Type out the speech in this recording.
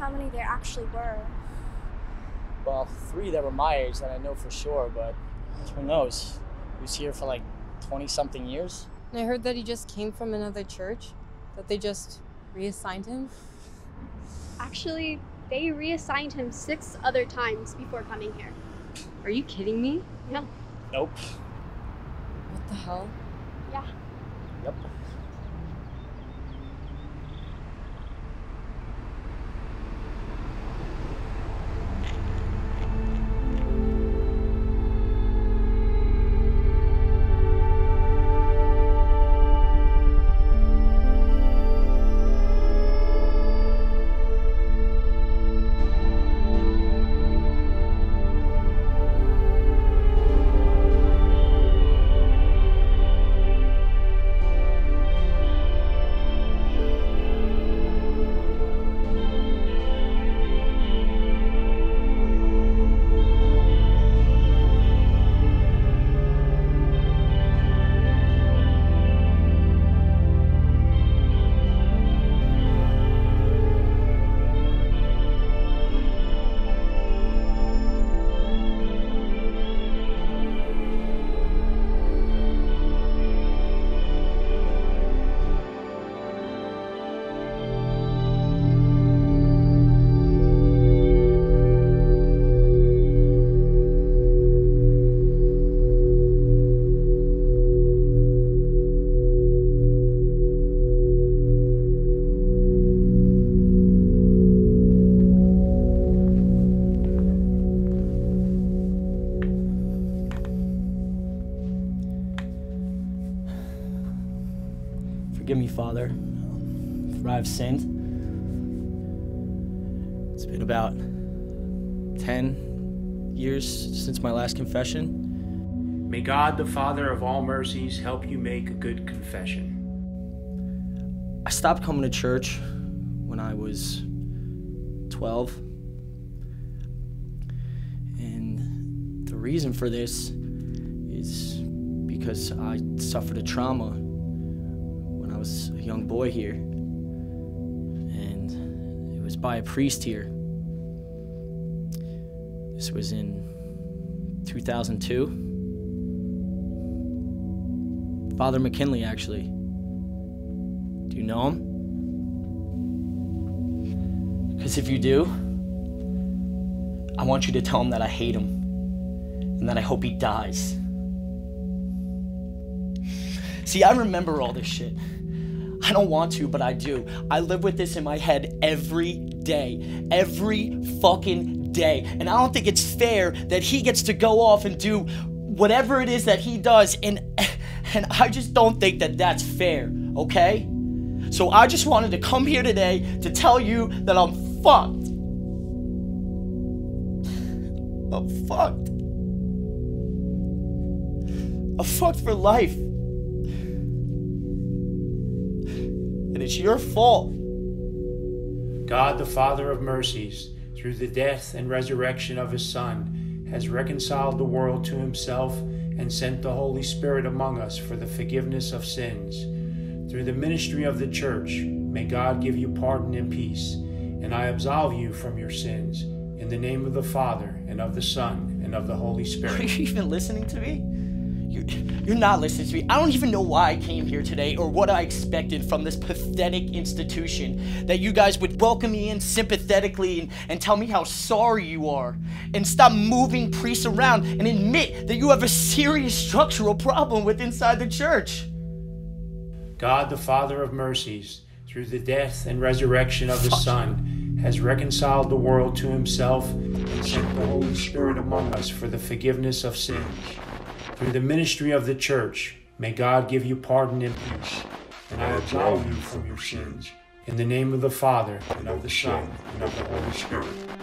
actually were. Well, three that were my age that I know for sure, but who knows? He was here for like 20 something years. And I heard that he just came from another church, that they just reassigned him. Actually, they reassigned him six other times before coming here. Are you kidding me? Yeah. Nope. What the hell? Yeah. Forgive me, Father, for I've sinned. It's been about 10 years since my last confession. May God, the Father of all mercies, help you make a good confession. I stopped coming to church when I was 12. And the reason for this is because I suffered a trauma I was a young boy here. And it was by a priest here. This was in 2002. Father McKinley, actually. Do you know him? Because if you do, I want you to tell him that I hate him and that I hope he dies. See, I remember all this shit. I don't want to, but I do. I live with this in my head every day. Every fucking day. And I don't think it's fair that he gets to go off and do whatever it is that he does and and I just don't think that that's fair, okay? So I just wanted to come here today to tell you that I'm fucked. I'm fucked. I'm fucked for life. It's your fault. God, the Father of mercies, through the death and resurrection of his Son, has reconciled the world to himself and sent the Holy Spirit among us for the forgiveness of sins. Through the ministry of the church, may God give you pardon and peace, and I absolve you from your sins. In the name of the Father, and of the Son, and of the Holy Spirit. Are you even listening to me? You're, you're not listening to me. I don't even know why I came here today or what I expected from this pathetic institution. That you guys would welcome me in sympathetically and, and tell me how sorry you are. And stop moving priests around and admit that you have a serious structural problem with inside the church. God, the Father of mercies, through the death and resurrection of his Son, has reconciled the world to himself and sent the Holy Spirit among us for the forgiveness of sins. Through the ministry of the church, may God give you pardon and peace, and I absolve you from your sins. In the name of the Father, and of the Son, and of the Holy Spirit.